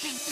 Amazing.